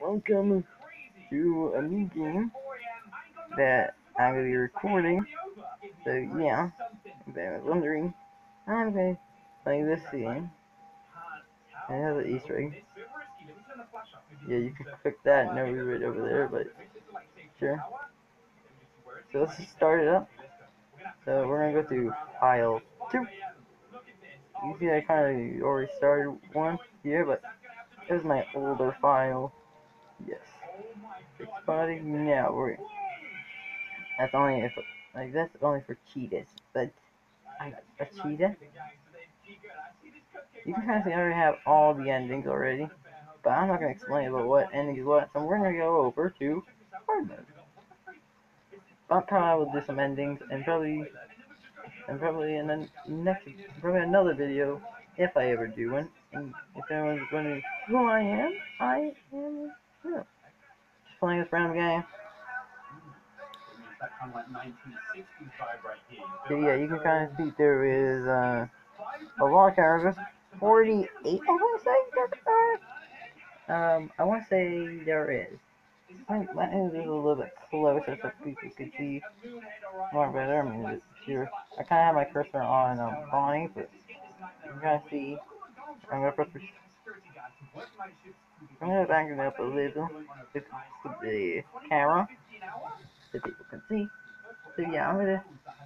welcome to a new game that I'm going to be recording. So, yeah, if anyone's wondering, I'm going to play this game. And it has an Easter egg. Yeah, you can click that and it'll over there, but sure. So let's just start it up. So we're gonna go to file two. You see I kind of already started one here, but it was my older file. Yes. Now we're that's only if like that's only for cheetahs, but a cheetah. You can kind of see I already have all the endings already, but I'm not gonna explain about what ending is what. So we're gonna go over to hard mode. But probably I will do some endings and probably and probably in the next probably another video if I ever do one. And if anyone's wondering who I am, I am just playing this random game. So yeah, you can kind of see there is uh, a lot of characters. 48, I want to say. Um, I want to say there is. I my end is a little bit closer so people can see more better. I mean, it's here. I kind of have my cursor on um, Bonnie, but you can kind of see. I'm gonna press. I'm gonna back it up a little with the camera so people can see. So yeah, I'm gonna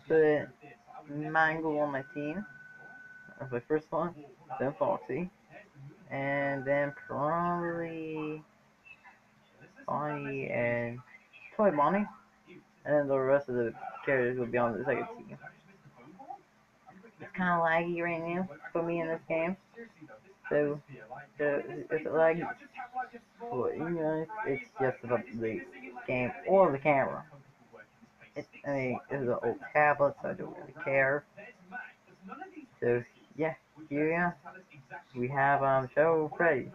put Mangle on my team. That's my first one. Then Foxy, and then probably. Bonnie and Toy Bonnie, and then the rest of the characters will be on the second team. It's kind of laggy right now for me in this game, so, so if it lags for you guys, it's just about the game or the camera. It's, I mean, it's an old tablet, so I don't really care. So, yeah, here we have um, Show Freddy.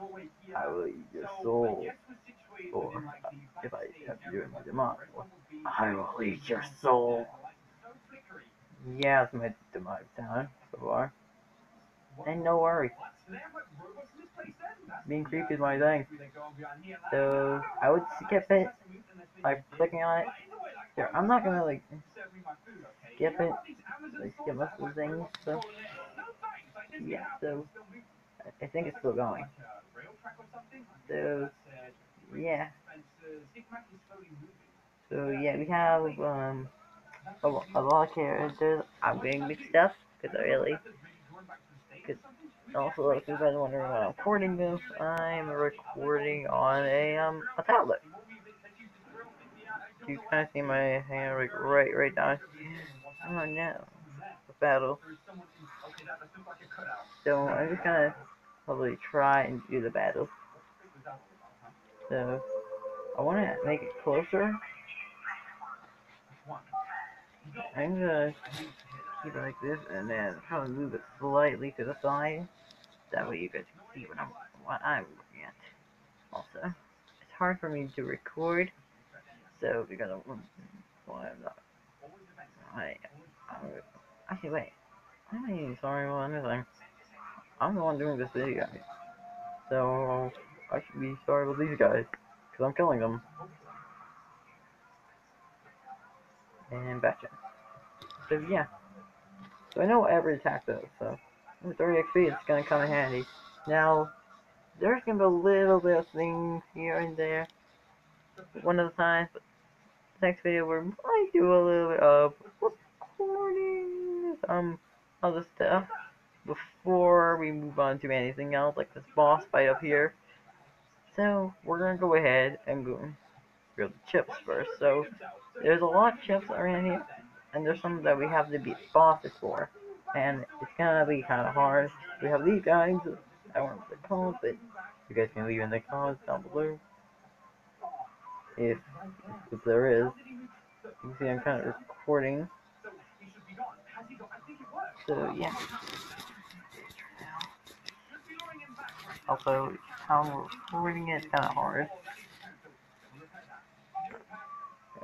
I will eat your soul or uh, if I have to do it my demise, I will eat your soul. Yeah, it's my demise time so far. And no worry. Being creepy is my thing. So I would skip it by clicking on it. Here, I'm not gonna like skip it, like skip most of the things. So yeah, so I think it's still going. So yeah. So yeah, we have um a, a lot of characters. I'm getting mixed up because I really, because also if you guys are wondering what I'm recording this, I'm recording on a um a tablet. You kind of see my hand like right right down. Oh no, the battle. So I'm just gonna probably try and do the battle. So, I want to make it closer. I'm gonna keep it like this, and then probably move it slightly to the side. That way you guys can see what I'm what I'm looking at. Also, it's hard for me to record, so because of um, well, I'm not. I, I actually wait. I'm really sorry about anything. I'm the one doing this video, so I should be sorry about these guys, because I'm killing them. And Batcha. So yeah. So I know every attack does, so with 30 XP it's gonna come in handy. Now, there's gonna be a little bit of things here and there, one of the time, but next video we might do a little bit of recording some um, other stuff before we move on to anything else, like this boss fight up here. So, we're gonna go ahead and go grab the chips first. So, there's a lot of chips around here, and there's some that we have to beat bosses for. And it's gonna be kinda hard. We have these guys, I don't know what they're called, but you guys can leave in the comments down below. If, if there is. You can see I'm kind of recording. So, yeah. Also, how I'm recording it kind of hard.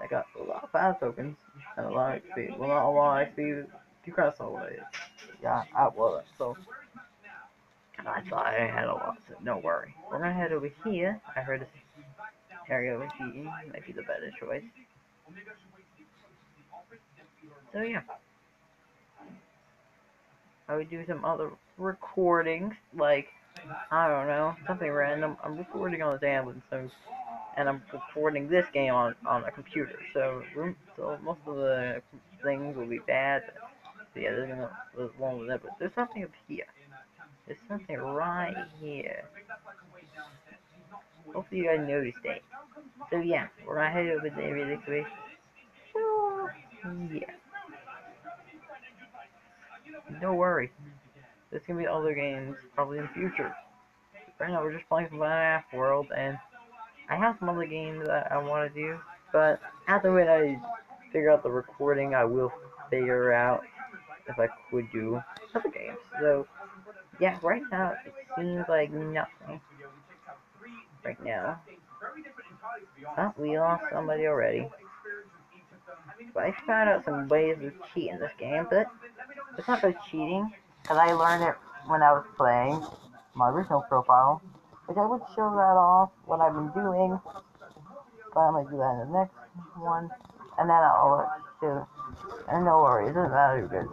I got a lot of Faz tokens and a lot. Well, not a lot of XP. You of saw what it is. Yeah, I was. So, I thought I had a lot. So, no worry. We're gonna head over here. I heard karaoke might be the better choice. So yeah. I would do some other recordings, like, I don't know, something random. I'm recording on the tablet, so, and I'm recording this game on, on a computer, so, so most of the things will be bad. Yeah, there's, one with that, but there's something up here. There's something right here. Hopefully you guys noticed it. So yeah, we're gonna head over there really quick. So, yeah. Don't worry. There's gonna be other games probably in the future. Right now we're just playing Minecraft World and I have some other games that I want to do, but after when I figure out the recording, I will figure out if I could do other games. So, yeah, right now it seems like nothing. Right now. Oh, we lost somebody already. But I found out some ways to cheat in this game, but it's not really cheating, because I learned it when I was playing my original profile, which I would show that off, what I've been doing, but I'm going to do that in the next one, and then I'll show, and no worries, it doesn't matter because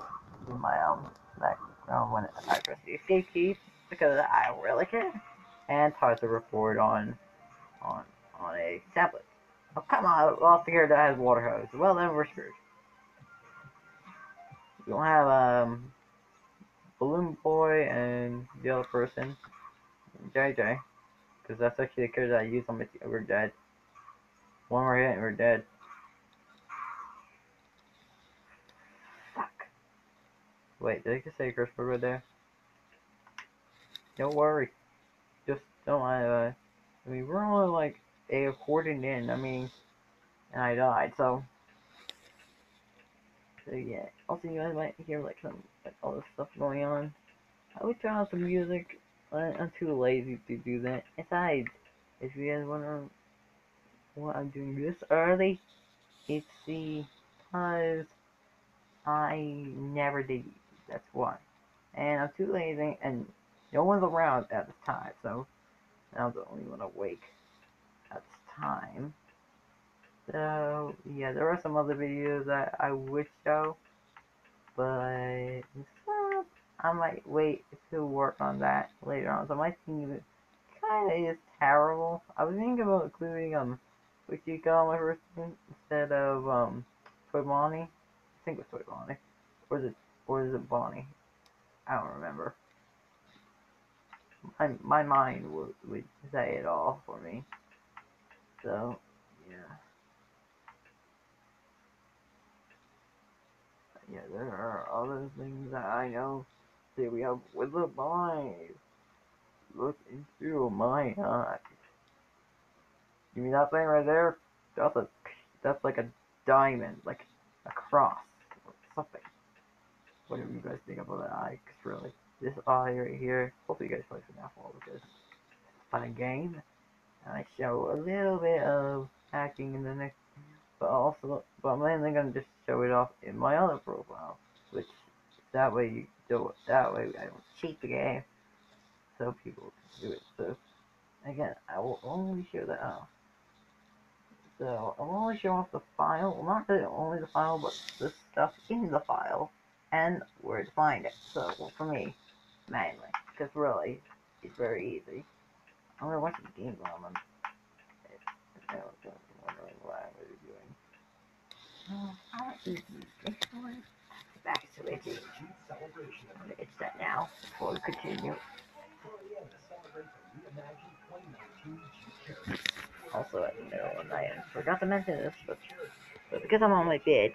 my, um, background when I press the escape key, because I really care, and start to record on, on, on a tablet. Oh, come on, the character that has water hose. Well, then we're screwed. You don't have, um, Balloon Boy and the other person, JJ, because that's actually the character I use on my team. We're dead. One more hit and we're dead. Fuck. Wait, did I just say curse word right there? Don't worry. Just don't uh, I mean, we're only like a quarter in. I mean, and I died, so. So yeah. Also, you guys might hear like some like all this stuff going on. I would turn off the music. I'm too lazy to do that. Besides, if you guys wonder why I'm doing this early, it's because I never did. That's why. And I'm too lazy, and no one's around at this time, so I'm the only one awake at this time. So, yeah, there are some other videos that I would show, but I might wait to work on that later on. So my team kind of is terrible. I was thinking about including, um, you call my first team instead of, um, Toy Bonnie. I think it was Toy Bonnie. Or is it, or is it Bonnie? I don't remember. My, my mind would, would say it all for me. So, yeah. Yeah, there are other things that I know. See, we have with the mind. Look into my eyes. You mean that thing right there? That's a, that's like a diamond, like a cross, or something. What do you guys think about that eye? Cause really, this eye right here. Hopefully, you guys play FNAF World because it's a fun game. And I show a little bit of hacking in the next but also, but I'm mainly gonna just show it off in my other profile, which that way you do it. That way I don't cheat the game, so people can do it. So again, I will only show that off. Uh, so I'll only show off the file, well not really only the file, but the stuff in the file and where to find it. So well, for me, mainly, because really, it's very easy. I'm gonna watch the game while I'm. wondering uh, why I'm really doing. Uh, Back to it. It's that now before we continue. Also, no, and I forgot to mention this, but, but because I'm on my bed,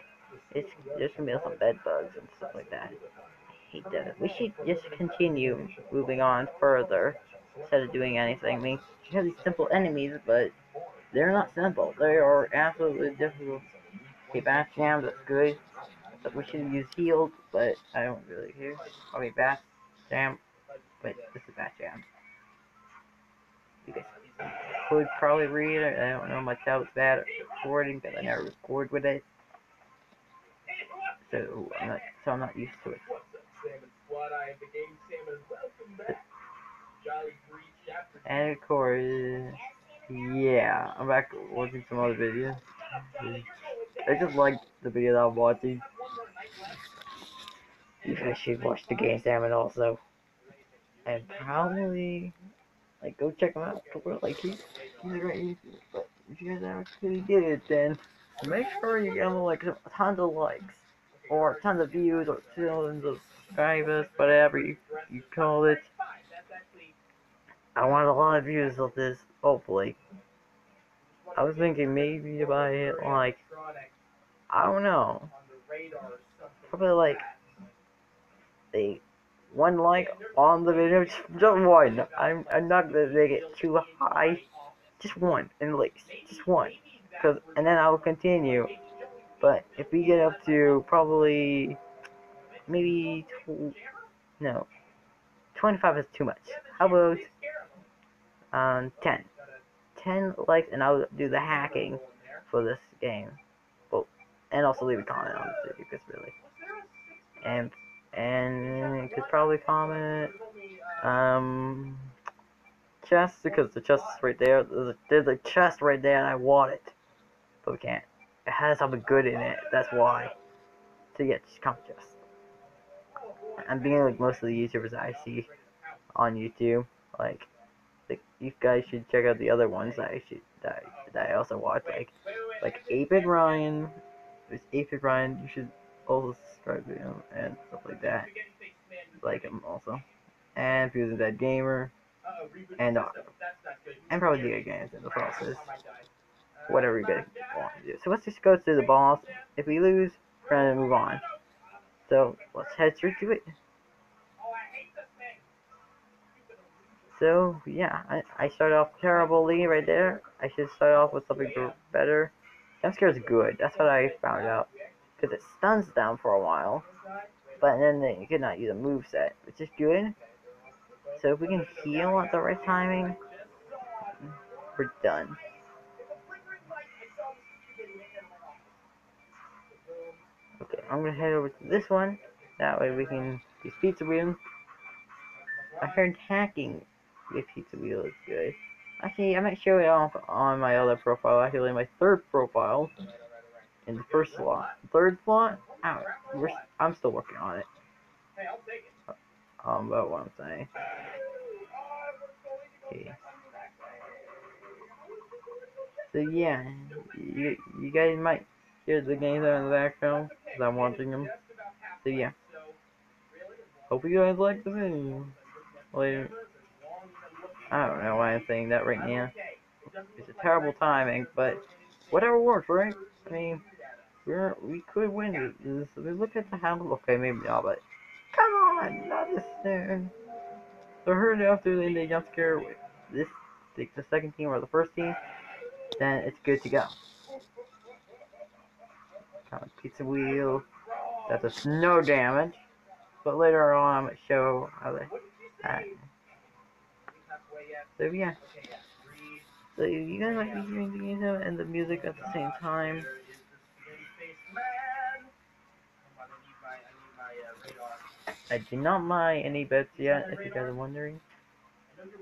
it's there's gonna be some bed bugs and stuff like that. I hate that. We should just continue moving on further instead of doing anything. I mean, you have these simple enemies, but they're not simple. They are absolutely difficult Okay, Bath Jam, that's good. We should use healed, but I don't really care. Okay, Bath Jam, but this is Bath Jam. You guys could probably read it. I don't know, my tablet's bad at recording, but I never record with it. So I'm not, so I'm not used to it. And of course, Yeah, I'm back watching some other videos. I just like the video that I'm watching. You guys should watch the game salmon also. And probably, like, go check him out. Like, he's, he's. But if you guys actually did it, then make sure you get him, like, tons of likes. Or tons of views, or tons of subscribers, whatever you, you call it. I want a lot of views of this, hopefully. I was thinking maybe to buy it, like, I don't know. Probably like one like on the video, just, just one. I'm I'm not gonna make it too high, just one, at least, just one. Cause and then I'll continue. But if we get up to probably maybe tw no, 25 is too much. How about um 10? 10 likes and I'll do the hacking for this game. Well, and also leave a comment on this video because really. And and could probably comment um chest because the chest is right there. There's a, chest right there and I want it. But we can't. It has something good in it, that's why. To get come chest. I'm being like most of the YouTubers I see on YouTube. Like like you guys should check out the other ones that I should that, that I also watch like like Apid Ryan. There's Apid Ryan. You should also subscribe to him and stuff like that. Like him also. And Fuse Dead Gamer. And uh, and probably the games in the process. Whatever you guys want to do. So let's just go to the boss. If we lose, we're gonna move on. So let's head straight to it. So yeah, I, I started off terribly right there. I should start off with something better. Jump scare is good. That's what I found out. Because it stuns them for a while. But then they, you cannot use a move set, which is good. So if we can heal at the right timing, we're done. Okay, I'm gonna head over to this one. That way we can use pizza wheel. I heard hacking with pizza wheel is good. Actually, I might show it off on my other profile. Actually, my third profile in the first slot. Third slot? We're, I'm still working on it. Um, about what I'm saying. Okay. So yeah, you you guys might hear the games in the background because I'm watching them. So yeah. Hope you guys like the video. Later. I don't know why I'm saying that right now. It's a terrible timing, but whatever works, right? I mean, we're we could win this. I mean, look at the handle. Okay, maybe not, but come on, not this soon. So hurry after the the jump scare with this the, the second team or the first team, then it's good to go. Pizza wheel. That does no damage, but later on I'm gonna show how they. act. So yeah. So you guys might be hearing the game and the music at the same time. I did not buy any bets yet, if you guys are wondering.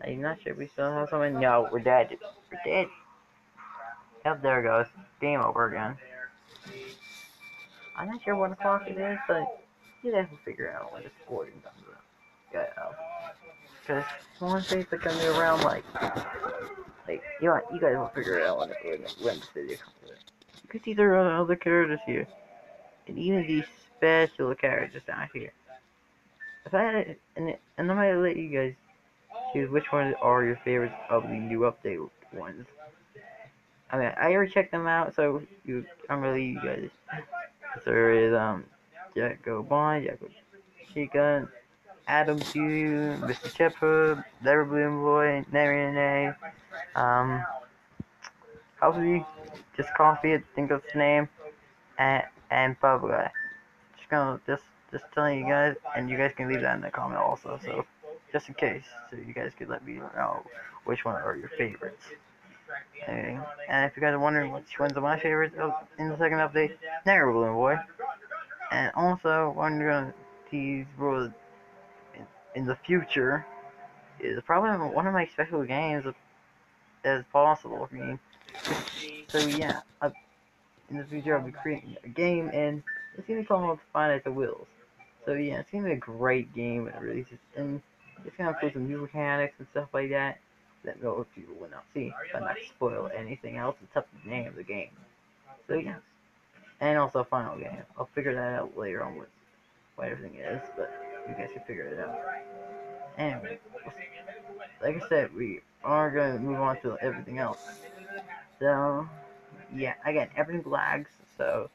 I'm not sure if we still have someone. No, we're dead. We're dead. Yep, there it goes. Game over again. I'm not sure what o'clock it is, but you guys will figure out when the scoring comes up. Yeah. Because one thing's like gonna be around like like you know, you guys will figure it out when, when, when this video comes out. You can see there are other characters here. And even these special characters down here. If I had it, and, and I'm gonna let you guys choose which ones are your favorites of the new update ones. I mean, I already checked them out, so you, I'm gonna leave you guys. There is um, Jack Jacko Bond, Jacko Chica, Adam Q, Mr. Shepard, Never Bloom Boy, Never um, Coffee, just Coffee, I think that's the name, and and Bubba. Just gonna just just telling you guys, and you guys can leave that in the comment also. So just in case, so you guys could let me know which one are your favorites. Okay. And if you guys are wondering which ones are my favorites oh, in the second update, Never Balloon Boy. And also, what I'm gonna tease for in, in the future is probably one of my special games as possible. I mean, so yeah, I, in the future I'll be creating a game, and it's gonna be called Finite the Wheels. So yeah, it's gonna be a great game when it releases, and it's gonna include some new mechanics and stuff like that that most people will not see, but not spoil anything else except the name of the game. So yeah, and also a final game. I'll figure that out later on what what everything is, but you guys can figure it out. Anyway, like I said, we are gonna move on to everything else. So yeah, again, everything lags, so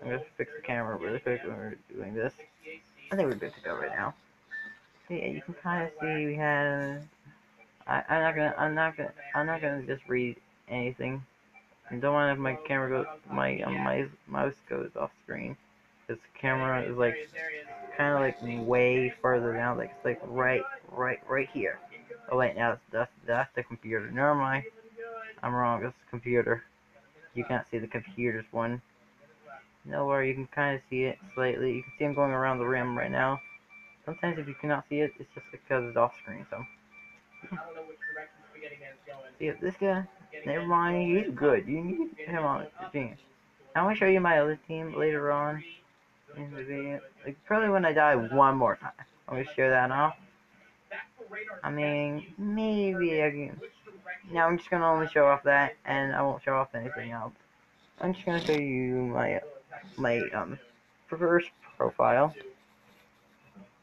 I'm gonna fix the camera really quick when we're doing this. I think we're good to go right now. Yeah, you can kind of see we have. I, I'm not gonna. I'm not gonna. I'm not gonna just read anything. I don't want if my camera goes. My um, my mouse goes off screen. This camera is like kind of like way further down. Like it's like right, right, right here. Oh wait, now that's that's, that's the computer. Never mind. I'm wrong. It's the computer. You can't see the computer's one. No worry, you can kind of see it slightly. You can see I'm going around the rim right now. Sometimes if you cannot see it, it's just because it's off screen. So, yeah. yeah this guy, never mind, he's good. You need him on the team. I want to show you my other team later on in the video. Like, probably when I die one more time. I'm going to show that off. I mean, maybe I can. Now I'm just going to only show off that, and I won't show off anything else. I'm just going to show you my my um first profile.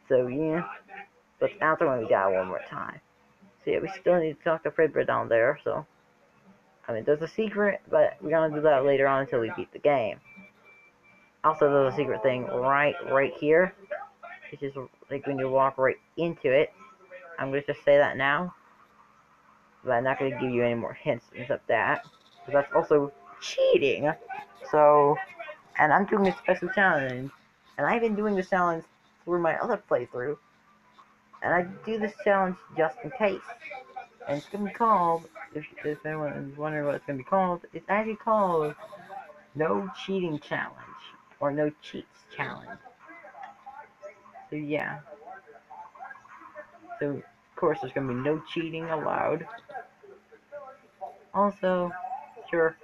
So yeah, but after when we die one more time. So yeah, we still need to talk to Fredbear down there. So I mean, there's a secret, but we're gonna do that later on until we beat the game. Also, there's a secret thing right right here, which is like when you walk right into it. I'm gonna just say that now, but I'm not gonna give you any more hints except that, because that's also cheating. So and I'm doing a special challenge, and I've been doing this challenge through my other playthrough, and I do this challenge just in case. And it's gonna be called, if, if anyone is wondering what it's gonna be called, it's actually called No Cheating Challenge, or No Cheats Challenge. So yeah. So, of course, there's gonna be no cheating allowed. Also, sure,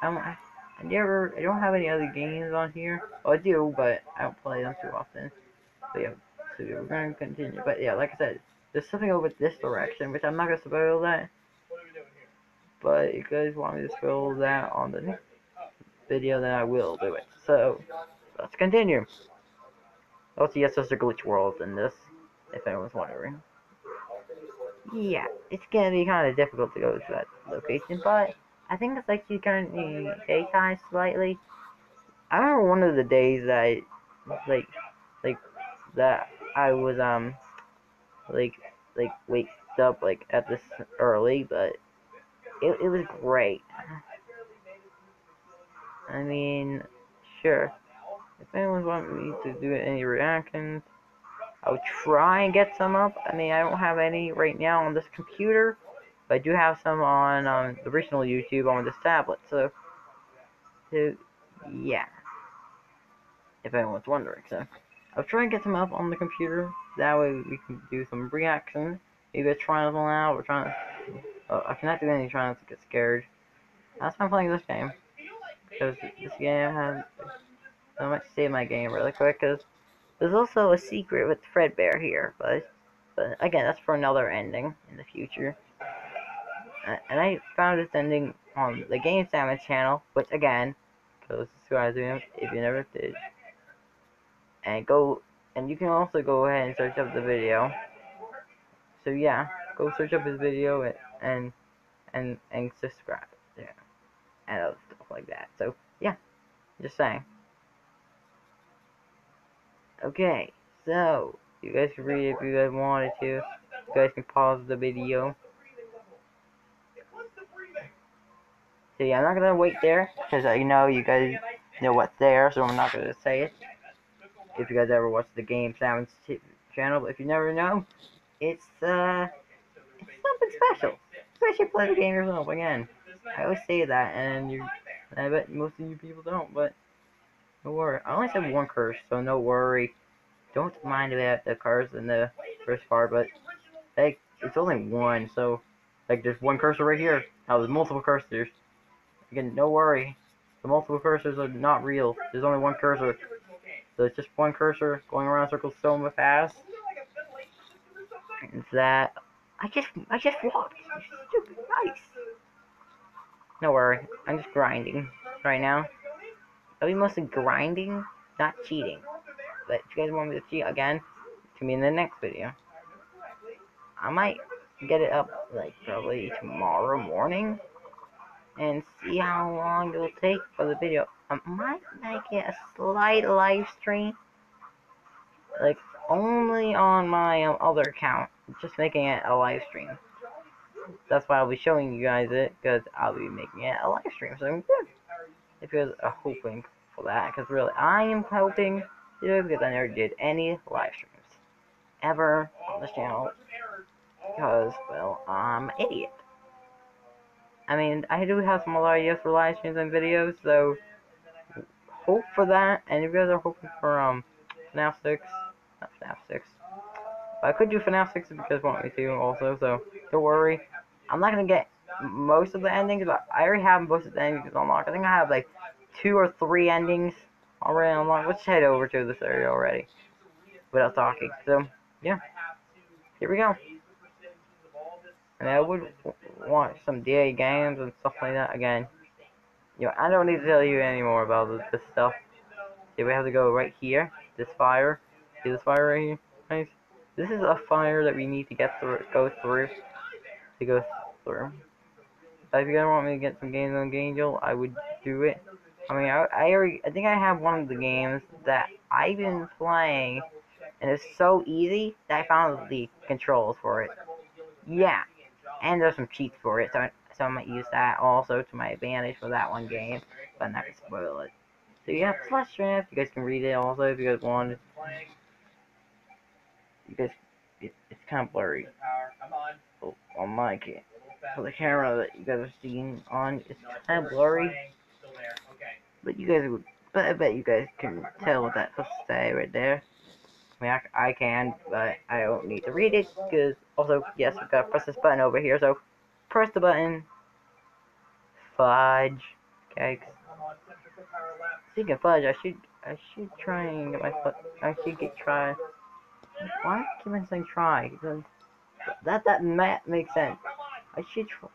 I'm, I never, I don't have any other games on here. Well, I do, but I don't play them too often. So yeah, so yeah, we're gonna continue. But yeah, like I said, there's something over this direction, which I'm not gonna spoil that. But if you guys want me to spoil that on the video, then I will do it. So, let's continue. Also, yes, there's a glitch world in this, if anyone's wondering. Yeah, it's gonna be kind of difficult to go to that location, but I think it's actually currently daytime slightly. I remember one of the days that I, like, like, that I was, um, like, like, waked up, like, at this early, but it, it was great. I mean, sure. If anyone wants me to do any reactions, I'll try and get some up. I mean, I don't have any right now on this computer. But I do have some on um, the original YouTube on this tablet, so, so yeah. If anyone's wondering, so I'll try and get some up on the computer. That way we can do some reaction. Maybe a trial now. We're trying to. Oh, I cannot do any to get scared. That's why I'm playing this game because this game has so much to save my game really quick. Because there's also a secret with Fredbear here, but but again, that's for another ending in the future and I found this ending on the Game Salmon channel, which again, go subscribe to him if you never did. And go, and you can also go ahead and search up the video. So yeah, go search up his video and and and, and subscribe. Yeah, and other stuff like that. So yeah, just saying. Okay, so you guys can read if you guys wanted to. You guys can pause the video. I'm not gonna wait there because I know you guys know what's there, so I'm not gonna say it. If you guys ever watch the Game Sounds channel, but if you never know, it's uh, it's something special. Especially play the game yourself again. I always say that, and you, I bet most of you people don't, but no worry. I only said one curse, so no worry. Don't mind about the curse in the first part, but like it's only one, so Like there's one cursor right here. Now there's multiple cursors. Again, no worry. The multiple cursors are not real. There's only one cursor. So it's just one cursor going around circles so fast. It's that I just I just walked. Stupid nice. No worry. I'm just grinding right now. I'll be mostly grinding, not cheating. But if you guys want me to cheat again, to me in the next video. I might get it up like probably tomorrow morning and see how long it'll take for the video. I might make it a slight live stream, like only on my um, other account, just making it a live stream. That's why I'll be showing you guys it, because I'll be making it a live stream. So yeah, if you guys are hoping for that, because really I am hoping because I never did any live streams ever on this channel, because well I'm an idiot. I mean, I do have some for live streams and videos, so hope for that. And if you guys are hoping for um FNAF 6, not FNAF 6, but I could do FNAF 6 if you guys want me to also. So don't worry, I'm not gonna get most of the endings, but I already have most of the endings unlocked. I think I have like two or three endings already unlocked. Let's head over to this area already without talking. So yeah, here we go. And I would watch some DAGames and stuff like that again. You know, I don't need to tell you anymore about this, this stuff. See, we have to go right here. This fire. See this fire right here? Nice. This is a fire that we need to get through, go through, to go through. If you guys want me to get some games on Gangel, I would do it. I mean, I, I already, I think I have one of the games that I've been playing, and it's so easy that I found the controls for it. Yeah, and there's some cheats for it, so, so I might use that also to my advantage for that one game, but not gonna spoil it. So yeah, Flash Draft, you guys can read it also if you guys want. You guys, it, it's kind of blurry. Oh, on my cam, for the camera that you guys are seeing on, it's kind of blurry. But you guys would, but I bet you guys can tell what that's supposed to say right there. I mean, I, I can, but I don't need to read it, because also, yes, we gotta press this button over here, so press the button. Fudge. Okay. Speaking of fudge, I should, I should try and get my foot, I should get try. Why keep on saying try? That, that might makes sense. I should try.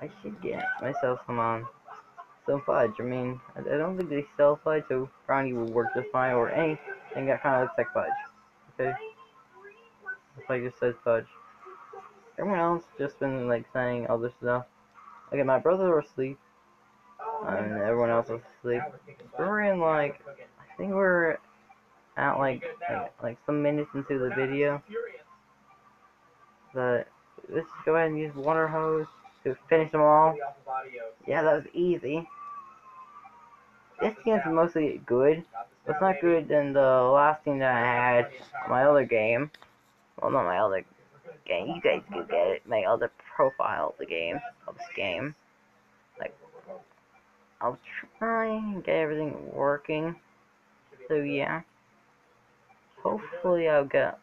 I should get myself some, um, some fudge. I mean, I, don't think they sell fudge, so brownie will work just fine, or anything that kind of looks like fudge. Okay? That's why it just says fudge. Everyone else just been, like, saying other stuff. Okay, my brother was asleep, and everyone else was asleep. We're in, like, I think we're at, like, like, like some minutes into the video. But, let's go ahead and use water hose to finish them all. Yeah, that was easy. This team's mostly good. It's not good than the last thing that I had my other game. Well, not my other game. You guys can get it. My other profile of the game. Of this game. Like, I'll try and get everything working. So, yeah. Hopefully I'll get,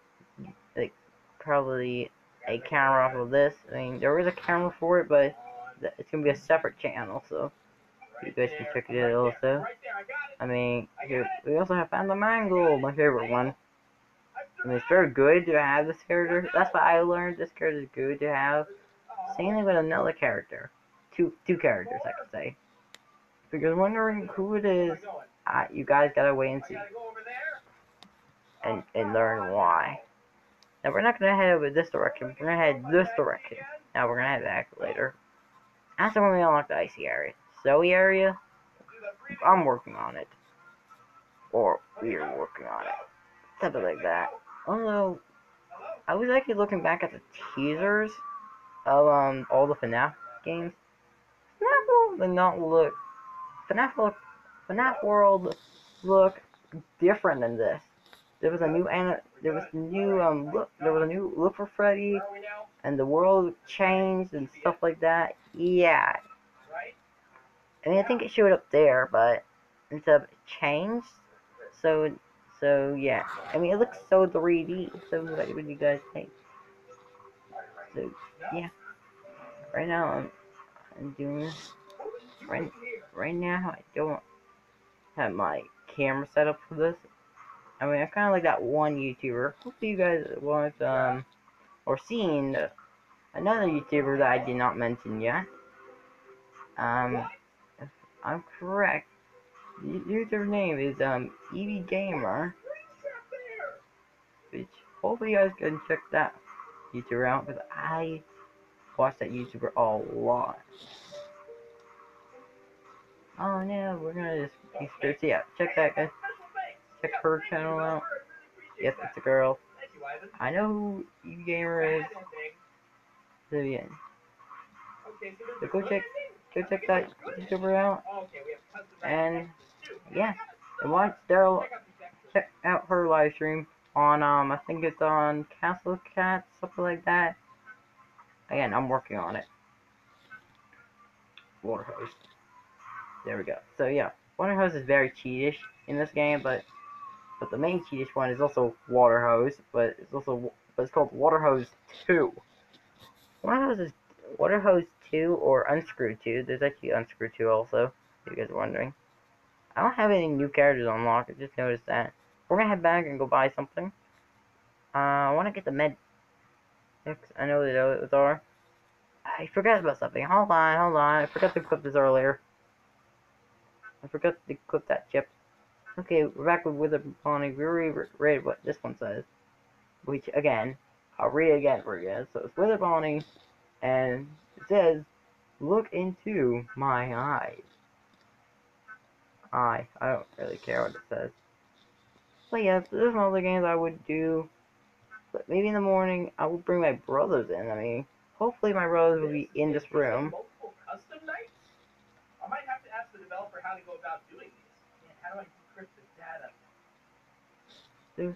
like, probably a camera off of this. I mean, there is a camera for it, but it's gonna be a separate channel, so you guys can check it out also. I mean, we also have Phantom Mangle, my favorite one. I mean, it's very good to have this character. That's what I learned. This character is good to have. Same thing with another character. Two two characters, I could say. If you're wondering who it is, uh, you guys gotta wait and see. And, and learn why. Now we're not gonna head over this direction. We're gonna head this direction. Now we're gonna head back later. After when we unlock the icy area. Zoe area, I'm working on it. Or we're working on it. Something like that. Although, I was actually looking back at the teasers of um all the FNAF games. FNAF World did not look. FNAF look. FNAF World look different than this. There was a new ana there was new um look there was a new look for Freddy and the world changed and stuff like that. Yeah. I mean I think it showed up there, but instead of it changed. So so yeah. I mean it looks so 3D. So what do you guys think? So yeah, right now I'm, I'm doing right right now. I don't have my camera set up for this. I mean, I kind of like that one YouTuber. Hopefully you guys want um or seen another YouTuber that I did not mention yet. Um, I'm correct, the user name is um Eevee Gamer, which hopefully you guys can check that YouTuber out because I watch that YouTuber a lot. Oh no, we're gonna just be scared. So yeah, check that guys. Check her channel out. Yes, it's a girl. I know who Eevee Gamer is. So yeah. So go check go check that YouTuber out. And yeah. And watch Daryl check out her live stream on um I think it's on Castle Cat, something like that. Again, I'm working on it. Water hose. There we go. So yeah, water hose is very cheatish in this game, but but the main cheatish one is also water hose, but it's also but it's called water hose two. Water hose is water hose two or unscrew two. There's actually unscrew two also. If you guys are wondering. I don't have any new characters unlocked. I just noticed that. We're gonna head back and go buy something. Uh, I want to get the med. I know that those are. I forgot about something. Hold on, hold on. I forgot to equip this earlier. I forgot to equip that chip. Okay, we're back with Wither Bonnie. We already read what this one says. Which, again, I'll read it again for you. So it's Wither Bonnie, and it says, Look into my eyes. I. I don't really care what it says. But yeah, there's some other games I would do. But maybe in the morning, I will bring my brothers in. I mean, hopefully my brothers will be in this room. I might have to ask the developer how to go about doing this. Man, how do I decrypt the data? So,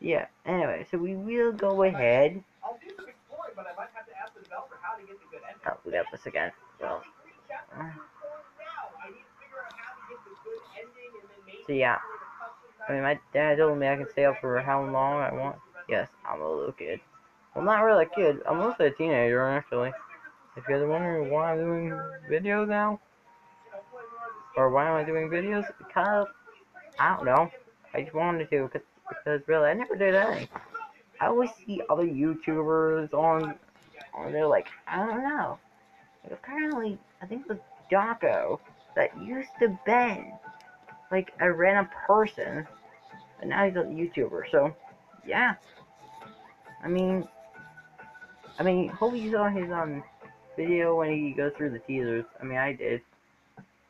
yeah, anyway, so we will go ahead. I'll do some exploring, but I might have to ask the developer how to get the good ending. Oh, we got this again. Well, uh, so yeah. I mean, my dad told me I can stay up for how long I want. Yes, I'm a little kid. Well, not really a kid. I'm mostly a teenager, actually. If you guys are wondering why I'm doing videos now, or why am I doing videos, because, I don't know. I just wanted to, because, because really, I never did any. I always see other YouTubers on, on there, like, I don't know. Apparently, I think was Dawko that used to bend like a random person, and now he's a YouTuber. So, yeah. I mean, I mean, hope you saw his um video when he goes through the teasers. I mean, I did.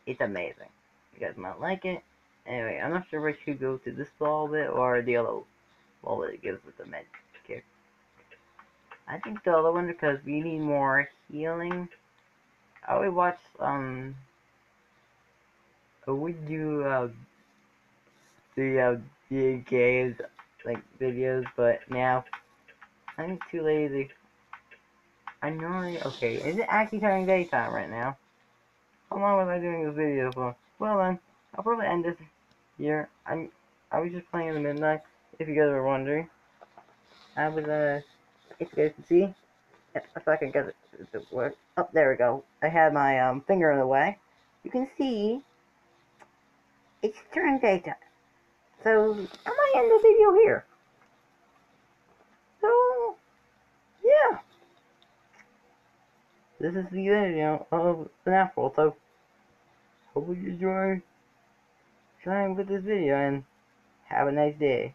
It's amazing. You guys might like it. Anyway, I'm not sure if I should go to this ball bit or the other ball that it gives with the kick. I think the other one because we need more healing. I always watch um we do uh, the uh, big games like videos, but now I'm too lazy. I normally okay. Is it actually turning daytime right now? How long was I doing this video for? Well then, I'll probably end this here. I'm I was just playing in the midnight. If you guys were wondering, I was uh, if you guys can see, if I can get it to work. Oh, there we go. I had my um finger in the way. You can see it's turn daytime. So, I might end the video here. So, yeah. This is the video of the World, so hope you enjoy trying with this video and have a nice day.